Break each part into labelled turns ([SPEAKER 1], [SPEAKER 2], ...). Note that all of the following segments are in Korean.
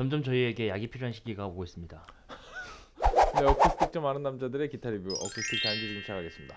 [SPEAKER 1] 점점 저희에게 약이 필요한 시기가 오고 있습니다.
[SPEAKER 2] 네, 어쿠스틱 좀 아는 남자들의 기타 리뷰 어쿠스틱 단지 지금 시작하겠습니다.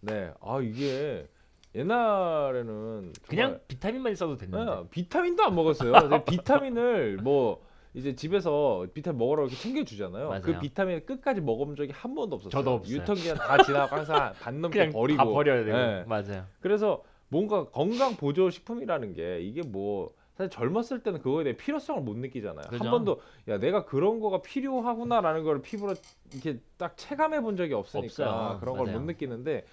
[SPEAKER 2] 네, 아 이게 옛날에는
[SPEAKER 1] 그냥 비타민만 있어도 됐는데.
[SPEAKER 2] 네, 비타민도 안 먹었어요. 비타민을 뭐 이제 집에서 비타민 먹으라고 이렇게 챙겨주잖아요.
[SPEAKER 1] 맞아요.
[SPEAKER 2] 그 비타민을 끝까지 먹어본 적이 한 번도 없었어요.
[SPEAKER 1] 저도 없어요.
[SPEAKER 2] 유통기한 다 지나고 항상 반 넘게 버리고.
[SPEAKER 1] 다 버려야 되고.
[SPEAKER 2] 네.
[SPEAKER 1] 맞아요.
[SPEAKER 2] 그래서 뭔가 건강 보조 식품이라는 게 이게 뭐 사실 젊었을 때는 그거에 대해 필요성을 못 느끼잖아요.
[SPEAKER 1] 그죠.
[SPEAKER 2] 한 번도 야 내가 그런 거가 필요하구나라는 걸 피부로 이렇게 딱 체감해 본 적이 없으니까
[SPEAKER 1] 없어요.
[SPEAKER 2] 그런 걸
[SPEAKER 1] 맞아요.
[SPEAKER 2] 못 느끼는데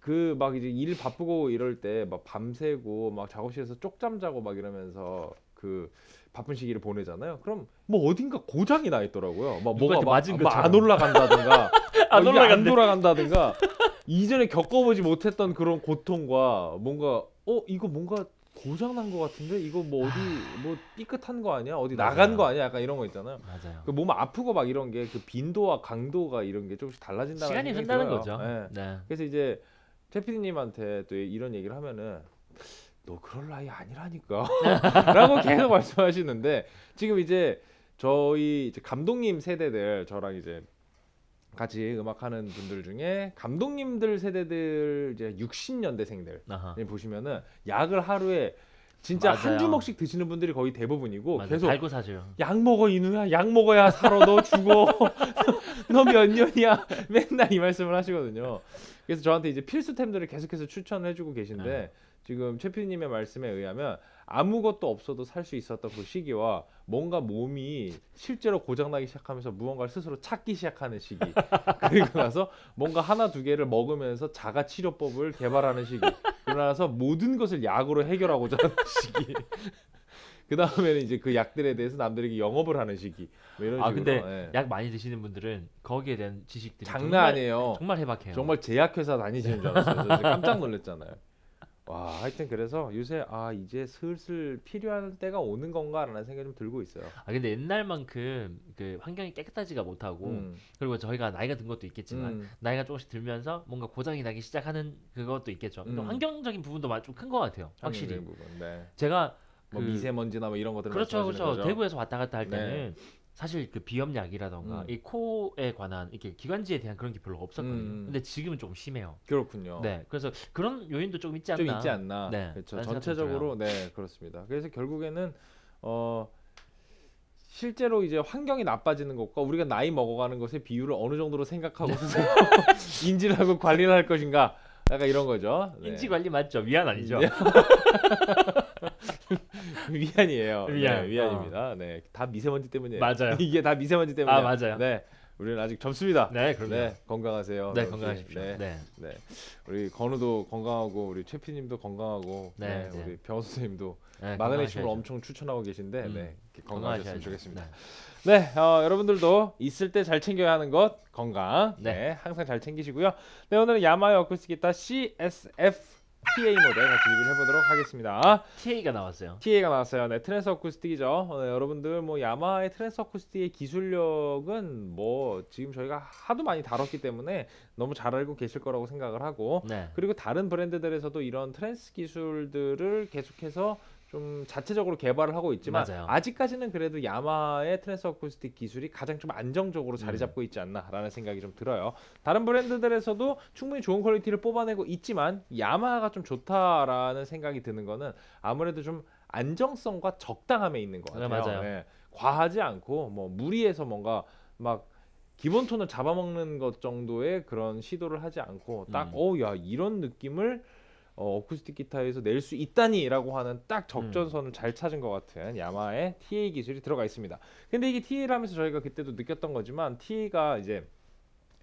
[SPEAKER 2] 그 막 이제 일 바쁘고 이럴 때 막 밤새고 막 작업실에서 쪽잠 자고 막 이러면서 그 바쁜 시기를 보내잖아요. 그럼 뭐 어딘가 고장이 나 있더라고요. 막 뭐가
[SPEAKER 1] 누구한테
[SPEAKER 2] 막,
[SPEAKER 1] 맞은
[SPEAKER 2] 막안
[SPEAKER 1] 것처럼.
[SPEAKER 2] 올라간다든가 안막 이게 안
[SPEAKER 1] 올라간대.
[SPEAKER 2] 돌아간다든가 이전에 겪어보지 못했던 그런 고통과 뭔가 어 이거 뭔가 고장 난 것 같은데 이거 뭐 어디 뭐 삐끗한 거 아니야 어디
[SPEAKER 1] 맞아요.
[SPEAKER 2] 나간 거 아니야 약간 이런 거 있잖아요.
[SPEAKER 1] 맞아요.
[SPEAKER 2] 그 몸 아프고 막 이런 게 그 빈도와 강도가 이런 게 조금씩 달라진다는
[SPEAKER 1] 시간이
[SPEAKER 2] 들어요.
[SPEAKER 1] 거죠.
[SPEAKER 2] 예.
[SPEAKER 1] 네.
[SPEAKER 2] 그래서 이제 최피디님한테 또 이런 얘기를 하면은 너 그럴 나이 아니라니까 라고 계속 말씀하시는데 지금 이제 저희 이제 감독님 세대들 저랑 이제 같이 음악하는 분들 중에 감독님들 세대들 이제 60년대생들
[SPEAKER 1] 아하.
[SPEAKER 2] 보시면은 약을 하루에 진짜 한
[SPEAKER 1] 맞아요.
[SPEAKER 2] 주먹씩 드시는 분들이 거의 대부분이고
[SPEAKER 1] 맞아요.
[SPEAKER 2] 계속
[SPEAKER 1] 달고 사줘요.
[SPEAKER 2] 약 먹어 이누야 약 먹어야 살아 너 죽어 너 몇 년이야 맨날 이 말씀을 하시거든요 그래서 저한테 이제 필수템들을 계속해서 추천을 해주고 계신데
[SPEAKER 1] 네.
[SPEAKER 2] 지금 최 PD님의 말씀에 의하면 아무것도 없어도 살 수 있었던 그 시기와 뭔가 몸이 실제로 고장나기 시작하면서 무언가를 스스로 찾기 시작하는 시기 그리고 나서 뭔가 하나 두 개를 먹으면서 자가 치료법을 개발하는 시기 그러고 나서 모든 것을 약으로 해결하고자 하는 시기 그 다음에는 이제 그 약들에 대해서 남들에게 영업을 하는 시기 뭐 이런
[SPEAKER 1] 아
[SPEAKER 2] 식으로
[SPEAKER 1] 근데
[SPEAKER 2] 예.
[SPEAKER 1] 약 많이 드시는 분들은 거기에 대한 지식들이
[SPEAKER 2] 장난
[SPEAKER 1] 정말,
[SPEAKER 2] 아니에요
[SPEAKER 1] 정말 해박해요.
[SPEAKER 2] 정말 제약회사 다니시는 줄 알았어요. 깜짝 놀랐잖아요. 와, 하여튼 그래서 요새 아 이제 슬슬 필요한 때가 오는 건가라는 생각이 좀 들고 있어요.
[SPEAKER 1] 아 근데 옛날만큼 그 환경이 깨끗하지가 못하고
[SPEAKER 2] 음,
[SPEAKER 1] 그리고 저희가 나이가 든 것도 있겠지만
[SPEAKER 2] 음,
[SPEAKER 1] 나이가 조금씩 들면서 뭔가 고장이 나기 시작하는 그것도 있겠죠.
[SPEAKER 2] 음.
[SPEAKER 1] 환경적인 부분도 좀 큰 것 같아요. 확실히.
[SPEAKER 2] 부분. 네.
[SPEAKER 1] 제가
[SPEAKER 2] 뭐
[SPEAKER 1] 그-
[SPEAKER 2] 미세먼지나 뭐 이런 것들
[SPEAKER 1] 그렇죠, 그렇죠.
[SPEAKER 2] 거죠?
[SPEAKER 1] 대구에서 왔다 갔다 할
[SPEAKER 2] 네.
[SPEAKER 1] 때는 사실 그 비염약이라던가
[SPEAKER 2] 음.
[SPEAKER 1] 이 코에 관한 이렇게 기관지에 대한 그런 게 별로 없었거든요.
[SPEAKER 2] 음.
[SPEAKER 1] 근데 지금은 조금 심해요.
[SPEAKER 2] 그렇군요.
[SPEAKER 1] 네, 그래서 그런 요인도 좀 있지 않나.
[SPEAKER 2] 좀 있지 않나.
[SPEAKER 1] 네,
[SPEAKER 2] 그렇죠. 전체적으로 네 그렇습니다. 그래서 결국에는 어 실제로 이제 환경이 나빠지는 것과 우리가 나이 먹어가는 것의 비율을 어느 정도로 생각하고 인지를 하고 관리를 할 것인가 약간 이런 거죠. 네.
[SPEAKER 1] 인지 관리 맞죠? 위안 아니죠?
[SPEAKER 2] 네. 위안이에요.
[SPEAKER 1] 위안.
[SPEAKER 2] 네, 위안입니다. 네, 다 미세먼지 때문이에요.
[SPEAKER 1] 맞아요.
[SPEAKER 2] 이게 다 미세먼지 때문에.
[SPEAKER 1] 아, 맞아요.
[SPEAKER 2] 네, 우리는 아직 젊습니다.
[SPEAKER 1] 네, 그럼요.
[SPEAKER 2] 네, 건강하세요.
[SPEAKER 1] 네. 건강하십시오.
[SPEAKER 2] 네,
[SPEAKER 1] 네.
[SPEAKER 2] 네. 우리 건우도 건강하고 우리 최피님도 건강하고
[SPEAKER 1] 네,
[SPEAKER 2] 네,
[SPEAKER 1] 네.
[SPEAKER 2] 우리 병호 선생님도
[SPEAKER 1] 네,
[SPEAKER 2] 마그네슘을. 엄청 추천하고 계신데
[SPEAKER 1] 음,
[SPEAKER 2] 네, 건강하셨으면. 좋겠습니다.
[SPEAKER 1] 네.
[SPEAKER 2] 네, 어, 여러분들도 있을 때 잘 챙겨야 하는 것 건강. 네.
[SPEAKER 1] 네.
[SPEAKER 2] 항상 잘 챙기시고요. 네, 오늘은 야마하 어쿠스틱 기타 CSF TA 모델 같이 리뷰를 해보도록 하겠습니다.
[SPEAKER 1] TA가 나왔어요.
[SPEAKER 2] TA가 나왔어요. 네, TransAcoustic이죠. 어, 네, 여러분들 뭐 야마하 TransAcoustic의 기술력은 뭐 지금 저희가 하도 많이 다뤘기 때문에 너무 잘 알고 계실 거라고 생각을 하고
[SPEAKER 1] 네.
[SPEAKER 2] 그리고 다른 브랜드들에서도 이런 trans 기술들을 계속해서 좀 자체적으로 개발을 하고 있지만
[SPEAKER 1] 맞아요.
[SPEAKER 2] 아직까지는 그래도 야마하 TransAcoustic 기술이 가장 좀 안정적으로 자리
[SPEAKER 1] 음.
[SPEAKER 2] 잡고 있지 않나라는 생각이 좀 들어요. 다른 브랜드들에서도 충분히 좋은 퀄리티를 뽑아내고 있지만 야마하가 좀 좋다라는 생각이 드는 거는 아무래도 좀 안정성과 적당함에 있는 것
[SPEAKER 1] 네,
[SPEAKER 2] 같아요.
[SPEAKER 1] 맞아요.
[SPEAKER 2] 예. 과하지 않고 뭐 무리해서 뭔가 막 기본 톤을 잡아먹는 것 정도의 그런 시도를 하지 않고 딱
[SPEAKER 1] 음.
[SPEAKER 2] 어 야 이런 느낌을 어, 어쿠스틱 기타에서 낼 수 있다니라고 하는 딱 적정선을 잘 찾은 것 같은 야마하의 TA 기술이 들어가 있습니다. 근데 이게 TA를 하면서 저희가 그때도 느꼈던 거지만 TA가 이제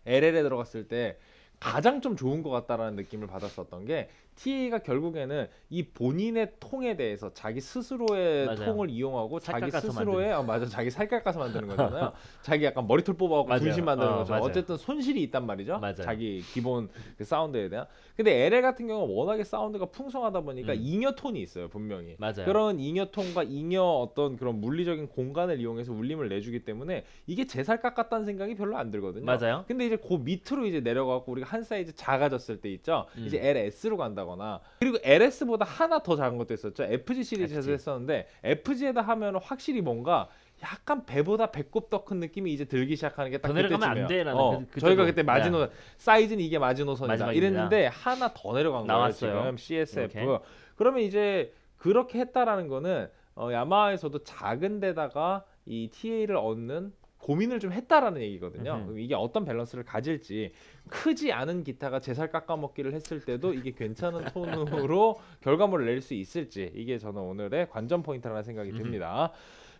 [SPEAKER 2] LL에 들어갔을 때 가장 좀 좋은 것 같다라는 느낌을 받았었던 게 TA가 결국에는 이 본인의 통에 대해서 자기 스스로의
[SPEAKER 1] 맞아요.
[SPEAKER 2] 통을 이용하고
[SPEAKER 1] 살
[SPEAKER 2] 자기 스스로의 어, 맞아 자기 살 깎아서 만드는 거잖아요. 자기 약간 머리털 뽑아갖고. 중심 만드는
[SPEAKER 1] 어,
[SPEAKER 2] 거죠.
[SPEAKER 1] 맞아요.
[SPEAKER 2] 어쨌든 손실이 있단 말이죠.
[SPEAKER 1] 맞아요.
[SPEAKER 2] 자기 기본 그 사운드에 대한. 근데 LL 같은 경우는 워낙에 사운드가 풍성하다 보니까
[SPEAKER 1] 음.
[SPEAKER 2] 잉여 톤이 있어요 분명히.
[SPEAKER 1] 맞아요.
[SPEAKER 2] 그런 잉여 톤과 잉여 어떤 그런 물리적인 공간을 이용해서 울림을 내주기 때문에 이게 제살깍 같다는 생각이 별로 안 들거든요.
[SPEAKER 1] 맞아요.
[SPEAKER 2] 근데 이제 그 밑으로 이제 내려가고 우리가 한 사이즈 작아졌을 때 있죠.
[SPEAKER 1] 음.
[SPEAKER 2] 이제 LS로 간다 거나 그리고 LS보다 하나 더 작은 것도 있었죠. FG 시리즈에서
[SPEAKER 1] FG.
[SPEAKER 2] 했었는데 FG에다 하면 확실히 뭔가 약간 배보다 배꼽 더 큰 느낌이 이제 들기 시작하는 게 딱 그때쯤이에요.
[SPEAKER 1] 안 돼라는
[SPEAKER 2] 어,
[SPEAKER 1] 그-
[SPEAKER 2] 저희가 그때 마지노 사이즈는 이게 마지노선이다
[SPEAKER 1] 마지막입니다.
[SPEAKER 2] 이랬는데 하나 더 내려간 거예요
[SPEAKER 1] 나왔어요.
[SPEAKER 2] 지금 CSF.
[SPEAKER 1] 이렇게.
[SPEAKER 2] 그러면 이제 그렇게 했다라는 거는 어, 야마하에서도 작은 데다가 이 TA를 얹는 고민을 좀 했다라는 얘기거든요. 그럼 이게 어떤 밸런스를 가질지 크지 않은 기타가 제살 깎아먹기를 했을 때도 이게 괜찮은 톤으로 결과물을 낼 수 있을지 이게 저는 오늘의 관전 포인트라는 생각이. 듭니다.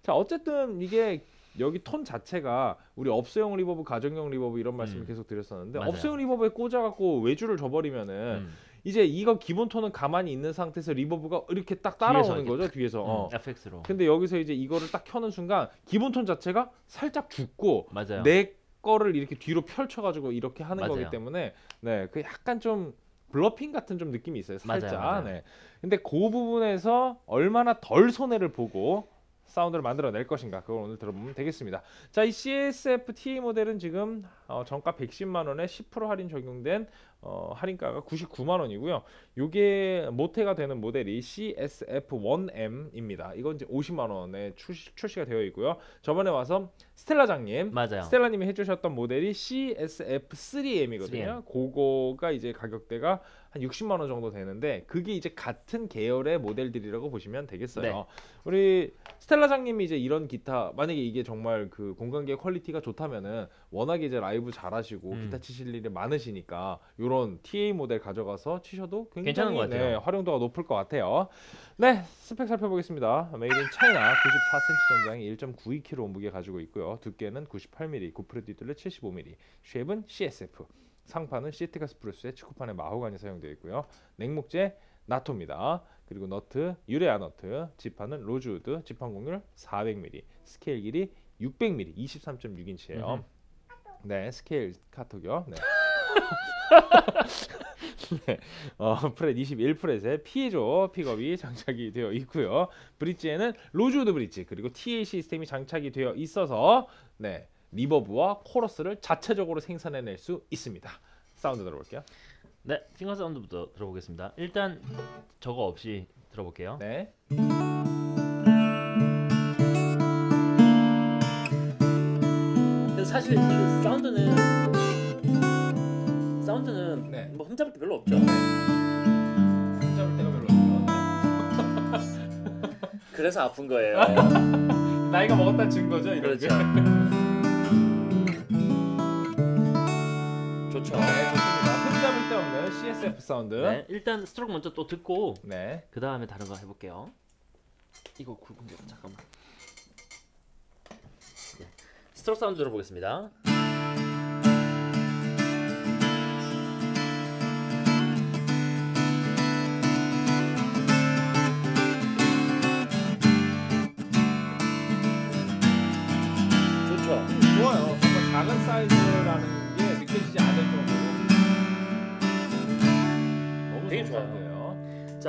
[SPEAKER 2] 자 어쨌든 이게 여기 톤 자체가 우리 업소용 reverb, 가정용 reverb 이런 말씀을
[SPEAKER 1] 음.
[SPEAKER 2] 계속 드렸었는데
[SPEAKER 1] 맞아요.
[SPEAKER 2] 업소용 리버브에 꽂아갖고 외주를 줘버리면은
[SPEAKER 1] 음.
[SPEAKER 2] 이제 이거 기본 톤은 가만히 있는 상태에서 reverb가 이렇게 딱 따라오는
[SPEAKER 1] 뒤에서
[SPEAKER 2] 거죠 뒤에서. 어.
[SPEAKER 1] 음, FX로
[SPEAKER 2] 근데 여기서 이제 이거를 딱 켜는 순간 기본 톤 자체가 살짝 죽고
[SPEAKER 1] 맞아요.
[SPEAKER 2] 내 거를 이렇게 뒤로 펼쳐가지고 이렇게 하는
[SPEAKER 1] 맞아요.
[SPEAKER 2] 거기 때문에 네 그 약간 좀 bluffing 같은 좀 느낌이 있어요 살짝.
[SPEAKER 1] 맞아요, 맞아요.
[SPEAKER 2] 네. 근데 그 부분에서 얼마나 덜 손해를 보고 사운드를 만들어낼 것인가 그걸 오늘 들어보면 되겠습니다. 자, 이 CSF TA 모델은 지금 어, 정가 110만 원에 10% 할인 적용된 어, 할인가가 99만 원이고요. 이게 모태가 되는 모델이 CSF1M입니다. 이건 이제 50만 원에 출시, 출시가 되어 있고요. 저번에 와서 스텔라장님
[SPEAKER 1] 맞아요.
[SPEAKER 2] 스텔라님이 해주셨던 모델이 CSF3M이거든요.
[SPEAKER 1] 3M.
[SPEAKER 2] 그거가 이제 가격대가 한 60만 원 정도 되는데 그게 이제 같은 계열의 모델들이라고 보시면 되겠어요.
[SPEAKER 1] 네.
[SPEAKER 2] 우리 스텔라장님이 이제 이런 기타 만약에 이게 정말 그 공간계 퀄리티가 좋다면은 워낙에 이제 라이브 잘하시고
[SPEAKER 1] 음.
[SPEAKER 2] 기타 치실 일이 많으시니까 이런 TA 모델 가져가서 치셔도 굉장히
[SPEAKER 1] 괜찮은 것 같아요.
[SPEAKER 2] 네, 활용도가 높을 것 같아요. 네, 스펙 살펴보겠습니다. Made in China 94cm 전장이 1.92kg 무게 가지고 있고요. 두께는 98mm, 고프레 뒷둘레 75mm, shape은 CSF, 상판은 Sitka spruce에 측후판에 마호가니 사용되어 있고요. 넥 목재 nato입니다. 그리고 너트 urea 너트, 지판은 로즈우드, 지판 곡률 400mm, 스케일 길이 600mm, 23.6인치예요.
[SPEAKER 1] 음흠.
[SPEAKER 2] 네, 스케일 카톡이요. 네. 네, 어, fret 21fret에 piezo 픽업이 장착이 되어 있고요. 브릿지에는 로즈우드 브릿지 그리고 TA 시스템이 장착이 되어 있어서 네 리버브와 코러스를 자체적으로 생산해낼 수 있습니다. 사운드 들어볼게요.
[SPEAKER 1] 네, finger 사운드부터 들어보겠습니다. 일단 저거 없이 들어볼게요.
[SPEAKER 2] 네,
[SPEAKER 1] 사실 이 사운드는 사운드는
[SPEAKER 2] 네.
[SPEAKER 1] 뭐 흠잡을 게 별로 없죠.
[SPEAKER 2] 잡을 때가 별로 없죠.
[SPEAKER 1] 그래서 아픈 거예요.
[SPEAKER 2] 네. 나이가 먹었다는 증거죠. 이런
[SPEAKER 1] 그렇죠.
[SPEAKER 2] 게.
[SPEAKER 1] 좋죠.
[SPEAKER 2] 네, 좋습니다. 흠잡을 데 없는 CSF 사운드.
[SPEAKER 1] 네, 일단 스트로크 먼저 또 듣고
[SPEAKER 2] 네.
[SPEAKER 1] 그 다음에 다른 거 해볼게요. 이거 굵은 게 잠깐만. 네. 스트로크 사운드 들어보겠습니다.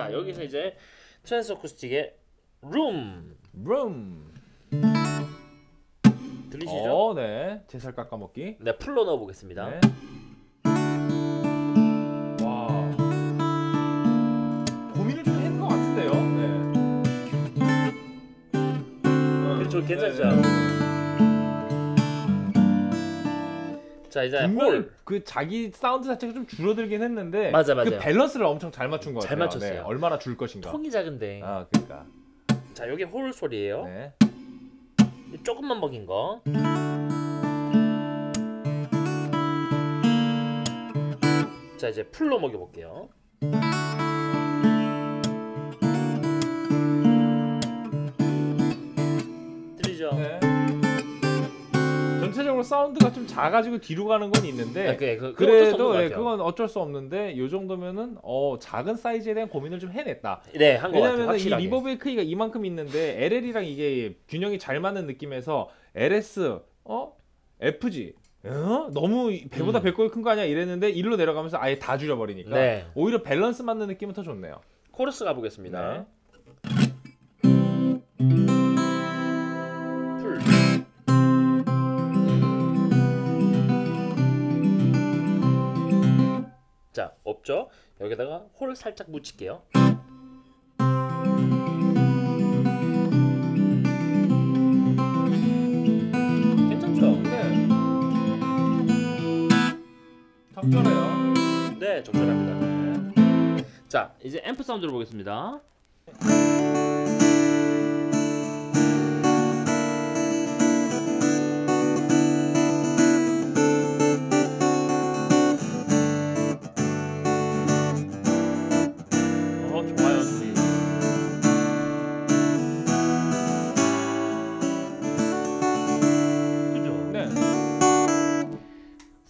[SPEAKER 1] 자 여기서 이제 트랜스 어쿠스틱의 room
[SPEAKER 2] room.
[SPEAKER 1] 들리시죠?
[SPEAKER 2] 어, 네. 제살 깎아 먹기.
[SPEAKER 1] 네 full로 넣어 보겠습니다.
[SPEAKER 2] 네. 와. 고민을 좀 했는 것 같은데요. 네.
[SPEAKER 1] 그렇죠, 괜찮죠?
[SPEAKER 2] 네,
[SPEAKER 1] 자 이제
[SPEAKER 2] 분명히
[SPEAKER 1] 홀
[SPEAKER 2] 그 자기 사운드 자체가 좀 줄어들긴 했는데
[SPEAKER 1] 맞아,
[SPEAKER 2] 그
[SPEAKER 1] 맞아요.
[SPEAKER 2] 밸런스를 엄청 잘 맞춘
[SPEAKER 1] 것잘
[SPEAKER 2] 같아요.
[SPEAKER 1] 맞췄어요.
[SPEAKER 2] 네, 얼마나 줄 것인가.
[SPEAKER 1] 통이 작은데
[SPEAKER 2] 아, 그러니까.
[SPEAKER 1] 자 여기 홀 소리예요.
[SPEAKER 2] 네.
[SPEAKER 1] 이 조금만 먹인 거. 자 이제 풀로 먹여볼게요.
[SPEAKER 2] 사운드가 좀 작아지고 뒤로 가는 건 있는데
[SPEAKER 1] 네, 그, 그,
[SPEAKER 2] 그래도
[SPEAKER 1] 그
[SPEAKER 2] 예, 그건 어쩔 수 없는데 이 정도면은 어, 작은 사이즈에 대한 고민을 좀 해냈다.
[SPEAKER 1] 네 한 거 같아요.
[SPEAKER 2] 왜냐하면 이. 리버브의 크기가 이만큼 있는데 LL이랑 이게 균형이 잘 맞는 느낌에서 LS 어 FG 어? 너무 이- 배보다
[SPEAKER 1] 음.
[SPEAKER 2] 배꼽이 큰 거 아니야 이랬는데 일로 내려가면서 아예 다 줄여버리니까
[SPEAKER 1] 네
[SPEAKER 2] 오히려 밸런스 맞는 느낌은 더 좋네요.
[SPEAKER 1] 코러스 가보겠습니다.
[SPEAKER 2] 네.
[SPEAKER 1] 없죠? 여기다가 홀을 살짝 묻힐게요. 괜찮죠? 네.
[SPEAKER 2] 적절해요.
[SPEAKER 1] 네, 적절합니다. 네. 자, 이제 앰프 사운드를 보겠습니다.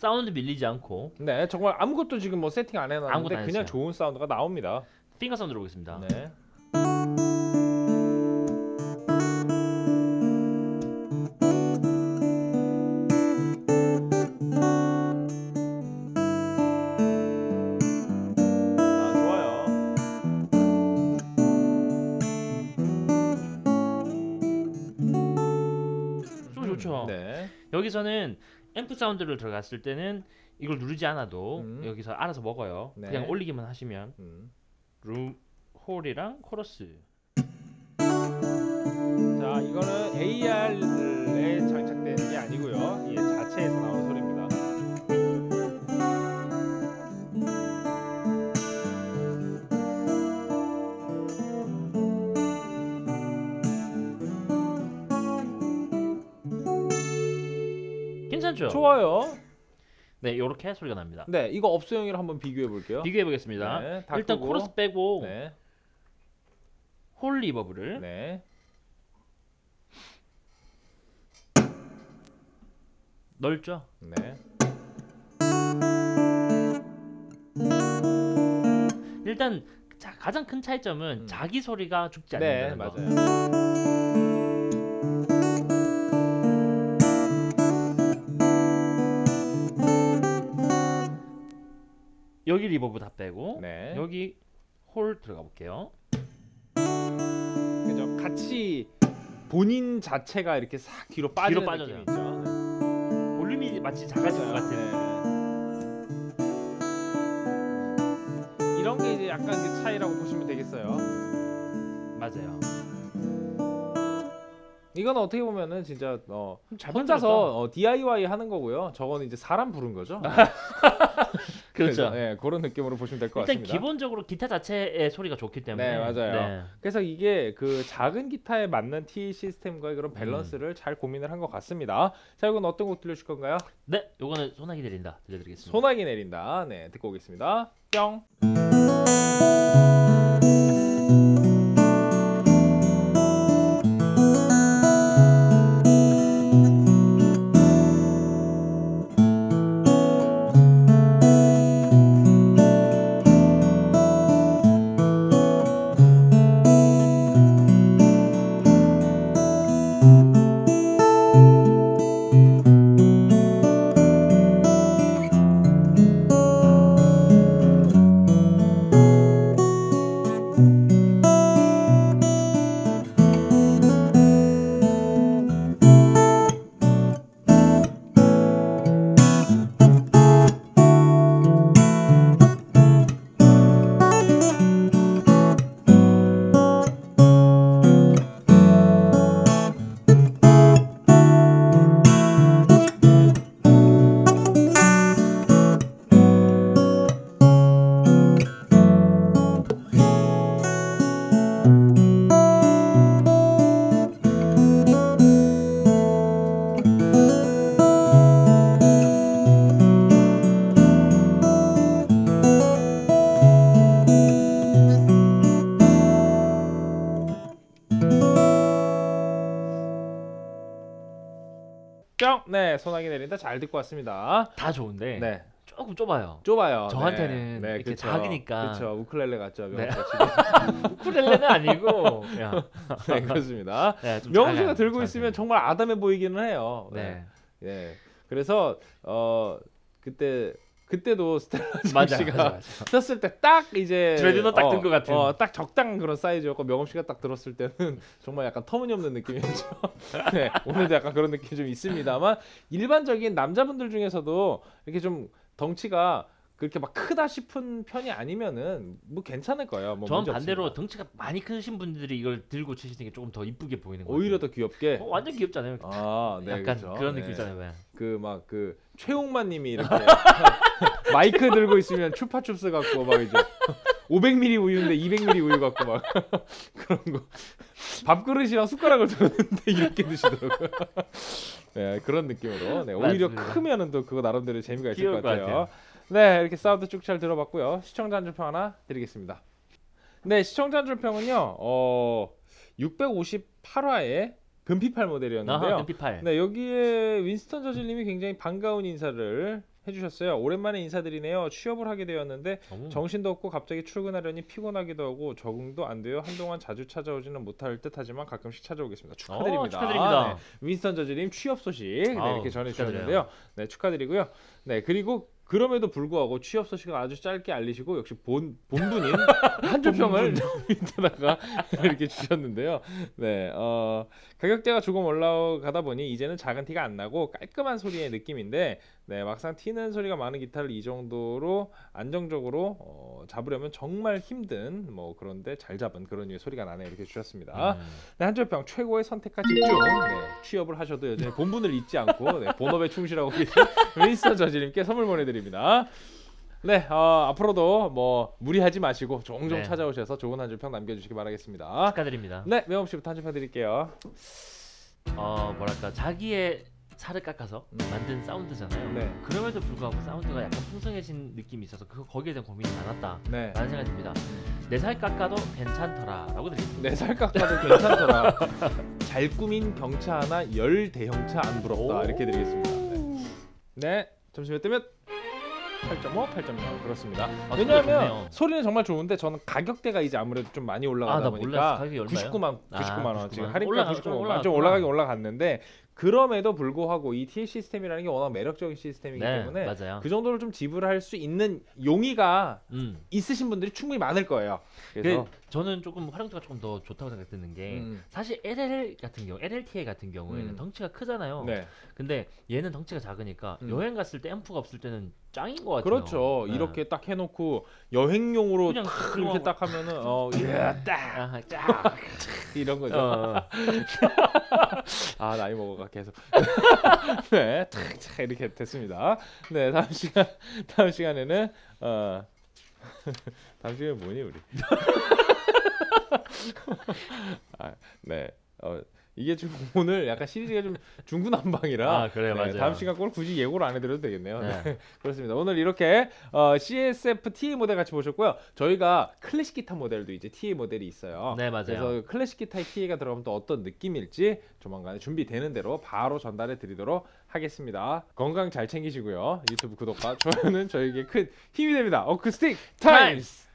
[SPEAKER 1] 사운드 밀리지 않고
[SPEAKER 2] 네, 정말 아무것도 지금 뭐 세팅 안
[SPEAKER 1] 아무것도
[SPEAKER 2] 해놨는데
[SPEAKER 1] 안
[SPEAKER 2] 그냥
[SPEAKER 1] 했어요.
[SPEAKER 2] 좋은 사운드가 나옵니다.
[SPEAKER 1] 핑거 사운드를 보겠습니다.
[SPEAKER 2] 네.
[SPEAKER 1] 좀 좋죠.
[SPEAKER 2] 네.
[SPEAKER 1] 여기서는 앰프 사운드를 들어갔을 때는 이걸 누르지 않아도
[SPEAKER 2] 음.
[SPEAKER 1] 여기서 알아서 먹어요.
[SPEAKER 2] 네.
[SPEAKER 1] 그냥 올리기만 하시면
[SPEAKER 2] 음.
[SPEAKER 1] 룸 홀이랑 코러스.
[SPEAKER 2] 자, 이거는 AR에 장착되는 게 아니고요. 이 자체에서 나오
[SPEAKER 1] 괜찮죠?
[SPEAKER 2] 좋아요.
[SPEAKER 1] 네, 이렇게 소리가 납니다.
[SPEAKER 2] 네, 이거 업소용이랑 한번 비교해 볼게요.
[SPEAKER 1] 비교해 보겠습니다.
[SPEAKER 2] 네, 다
[SPEAKER 1] 일단
[SPEAKER 2] 끄고.
[SPEAKER 1] 코러스 빼고
[SPEAKER 2] 네.
[SPEAKER 1] 홀 reverb를
[SPEAKER 2] 네.
[SPEAKER 1] 넓죠.
[SPEAKER 2] 네.
[SPEAKER 1] 일단 자, 가장 큰 차이점은
[SPEAKER 2] 음.
[SPEAKER 1] 자기 소리가 죽지
[SPEAKER 2] 네,
[SPEAKER 1] 않는다는 거.
[SPEAKER 2] 맞아요.
[SPEAKER 1] 여기 reverb 다 빼고
[SPEAKER 2] 네.
[SPEAKER 1] 여기 홀 들어가 볼게요.
[SPEAKER 2] 그죠? 같이 본인 자체가 이렇게 싹 뒤로 빠지는
[SPEAKER 1] 뒤로 빠져요.
[SPEAKER 2] 느낌이 있죠. 네.
[SPEAKER 1] 볼륨이 마치 작아진 것 같은.
[SPEAKER 2] 네. 이런 게 이제 약간 그 차이라고 보시면 되겠어요.
[SPEAKER 1] 맞아요.
[SPEAKER 2] 이건 어떻게 보면은 진짜 어,
[SPEAKER 1] 잘
[SPEAKER 2] 혼자서. 어, DIY 하는 거고요. 저거는 이제 사람 부른 거죠.
[SPEAKER 1] 그렇죠.
[SPEAKER 2] 그래서, 예, 그런 느낌으로 보시면 될것
[SPEAKER 1] 일단
[SPEAKER 2] 같습니다.
[SPEAKER 1] 기본적으로 기타 자체의 소리가 좋기 때문에
[SPEAKER 2] 네, 맞아요.
[SPEAKER 1] 네.
[SPEAKER 2] 그래서 이게 그 작은 기타에 맞는 TA 시스템과의
[SPEAKER 1] 음.
[SPEAKER 2] 그런 밸런스를 잘 고민을 한 것 같습니다. 자, 이건 어떤 곡 들려줄 건가요?
[SPEAKER 1] 네, 요거는 소나기 내린다 들려드리겠습니다.
[SPEAKER 2] 소나기 내린다. 네, 듣고 오겠습니다. 뿅. 뿅. 내린다. 잘 듣고 왔습니다.
[SPEAKER 1] 다 좋은데
[SPEAKER 2] 네.
[SPEAKER 1] 조금 좁아요.
[SPEAKER 2] 좁아요.
[SPEAKER 1] 저한테는
[SPEAKER 2] 네,
[SPEAKER 1] 이렇게
[SPEAKER 2] 그쵸.
[SPEAKER 1] 작으니까.
[SPEAKER 2] 그쵸. 우클렐레 같죠.
[SPEAKER 1] 네. 우쿨렐레는 아니고
[SPEAKER 2] 네, 그렇습니다.
[SPEAKER 1] 네, 좀
[SPEAKER 2] 명수가 들고. 있으면 정말 아담해 보이기는 해요.
[SPEAKER 1] 네.
[SPEAKER 2] 네. 그래서 어 그때 그때도 스텔라 씨가. 썼을 때 딱 이제
[SPEAKER 1] 드레드너 딱 든것 같은.
[SPEAKER 2] 어, 딱 적당한 그런 사이즈였고 명엄 씨가 딱 들었을 때는 정말 약간 터무니없는 느낌이었죠. 네, 오늘도 약간 그런 느낌이 좀 있습니다만 일반적인 남자분들 중에서도 이렇게 좀 덩치가 그렇게 막 크다 싶은 편이 아니면은 뭐 괜찮을 거예요. 뭐
[SPEAKER 1] 전 반대로. 덩치가 많이 크신 분들이 이걸 들고 치시는 게 조금 더 이쁘게 보이는 거예요.
[SPEAKER 2] 오히려 더 귀엽게.
[SPEAKER 1] 어, 완전 귀엽잖아요.
[SPEAKER 2] 아, 네,
[SPEAKER 1] 약간
[SPEAKER 2] 그렇죠.
[SPEAKER 1] 그런
[SPEAKER 2] 네.
[SPEAKER 1] 느낌이잖아요. 왜?
[SPEAKER 2] 그막그 최홍만님이 이렇게 마이크 들고 있으면 추파춥스 갖고 막 이제 500ml 우유인데 200ml 우유 갖고 막 그런 거 밥그릇이랑 숟가락을 들었는데 이렇게 드시더라고요. 네 그런 느낌으로 네, 오히려
[SPEAKER 1] 맞습니다.
[SPEAKER 2] 크면은 또 그거 나름대로 재미가 있을
[SPEAKER 1] 것것
[SPEAKER 2] 같아요.
[SPEAKER 1] 같아요.
[SPEAKER 2] 네 이렇게 사운드 쭉 잘 들어봤고요. 시청자 한 줄평 하나 드리겠습니다. 네 시청자 한 줄평은요. 어 658화에 MP8 모델이었는데요.
[SPEAKER 1] 아하, MP8.
[SPEAKER 2] 네 여기에 윈스턴 저질님이 굉장히 반가운 인사를 해주셨어요. 오랜만에 인사드리네요. 취업을 하게 되었는데
[SPEAKER 1] 오.
[SPEAKER 2] 정신도 없고 갑자기 출근하려니 피곤하기도 하고 적응도 안 돼요. 한동안 자주 찾아오지는 못할 듯하지만 가끔씩 찾아오겠습니다. 축하드립니다.
[SPEAKER 1] 어, 축하드립니다.
[SPEAKER 2] 네, 윈스턴 저질님 취업 소식 네, 이렇게 전해주셨는데요. 네 축하드리고요. 네 그리고 그럼에도 불구하고 취업 소식을 아주 짧게 알리시고 역시 본 본분인 한 줄평을 밑에다가 이렇게 주셨는데요. 네, 어, 가격대가 조금 올라가다 보니 이제는 작은 티가 안 나고 깔끔한 소리의 느낌인데, 네, 막상 튀는 소리가 많은 기타를 이 정도로 안정적으로 어, 잡으려면 정말 힘든 뭐 그런데 잘 잡은 그런 류의 소리가 나네 이렇게 주셨습니다.
[SPEAKER 1] 음.
[SPEAKER 2] 네, 한줄평 최고의 선택과 집중. 네, 취업을 하셔도 여전히 본분을 잊지 않고 네, 본업에 충실하고 계신 윈스턴 저지님께 선물 보내드립니다. 네, 어, 앞으로도 뭐 무리하지 마시고 종종
[SPEAKER 1] 네.
[SPEAKER 2] 찾아오셔서 좋은 한 줄평 남겨주시기 바라겠습니다.
[SPEAKER 1] 축하드립니다.
[SPEAKER 2] 네, 매험 씨부터 한 줄평 드릴게요.
[SPEAKER 1] 어 뭐랄까 자기의 살을 깎아서
[SPEAKER 2] 음.
[SPEAKER 1] 만든 사운드잖아요.
[SPEAKER 2] 네.
[SPEAKER 1] 그럼에도 불구하고 사운드가 약간 풍성해진 느낌이 있어서 그 거기에 대한 고민이 많았다.
[SPEAKER 2] 네,
[SPEAKER 1] 라는 생각이 듭니다. 내 살 깎아도 괜찮더라라고 드립니다.
[SPEAKER 2] 네살 깎아도 괜찮더라. 잘 꾸민 경차 하나 열 대형차 안 부럽다
[SPEAKER 1] 오.
[SPEAKER 2] 이렇게 드리겠습니다. 네, 네 점심에 뜨면 8.5, 8.0 그렇습니다.
[SPEAKER 1] 아,
[SPEAKER 2] 왜냐하면. 소리는 정말 좋은데 저는 가격대가 이제 아무래도 좀 많이 올라가다
[SPEAKER 1] 아, 나
[SPEAKER 2] 보니까
[SPEAKER 1] 몰랐어. 가격이 얼마예요?
[SPEAKER 2] 99만
[SPEAKER 1] 아,
[SPEAKER 2] 99만 원 지금
[SPEAKER 1] 99만.
[SPEAKER 2] 할인가
[SPEAKER 1] 올라가-
[SPEAKER 2] 99만 좀원 좀. 올라가긴 올라갔는데 그럼에도 불구하고 이 TL 시스템이라는 게 워낙 매력적인 시스템이기
[SPEAKER 1] 네,
[SPEAKER 2] 때문에
[SPEAKER 1] 맞아요.
[SPEAKER 2] 그 정도를 좀 지불할 수 있는 용의가
[SPEAKER 1] 음.
[SPEAKER 2] 있으신 분들이 충분히 많을 거예요. 그래서
[SPEAKER 1] 그, 저는 조금 활용도가 조금 더 좋다고 생각드는 게
[SPEAKER 2] 음.
[SPEAKER 1] 사실 LL 같은 경우, LLTA 같은 경우에는
[SPEAKER 2] 음.
[SPEAKER 1] 덩치가 크잖아요.
[SPEAKER 2] 네.
[SPEAKER 1] 근데 얘는 덩치가 작으니까
[SPEAKER 2] 음.
[SPEAKER 1] 여행 갔을 때 앰프가 없을 때는 짱인 것 같아요.
[SPEAKER 2] 그렇죠.
[SPEAKER 1] 네.
[SPEAKER 2] 이렇게 딱 해놓고 여행용으로
[SPEAKER 1] 그냥
[SPEAKER 2] 탁 이렇게 딱 하면은 어, 예, 딱
[SPEAKER 1] 아, 쫙.
[SPEAKER 2] 이런 거죠.
[SPEAKER 1] 어,
[SPEAKER 2] 아 나이 먹어가 계속 네, 탁, 탁 이렇게 됐습니다. 네 다음 시간 다음 시간에는 어 다음 시간에 뭐니 우리? 아, 네. 어 이게 좀 오늘 약간 시리즈가 좀 중구난방이라
[SPEAKER 1] 아, 그래요,
[SPEAKER 2] 네. 다음 시간 걸 굳이 예고를 안 해드려도 되겠네요.
[SPEAKER 1] 네.
[SPEAKER 2] 네. 그렇습니다. 오늘 이렇게 어, CSF TA 모델 같이 보셨고요. 저희가 클래식 기타 모델도 이제 TA 모델이 있어요.
[SPEAKER 1] 네, 맞아요.
[SPEAKER 2] 그래서 클래식 기타의 TA가 들어가면 또 어떤 느낌일지 조만간에 준비되는 대로 바로 전달해 드리도록 하겠습니다. 건강 잘 챙기시고요. 유튜브 구독과 좋아요는 저에게 큰 힘이 됩니다. 어쿠스틱 타임스!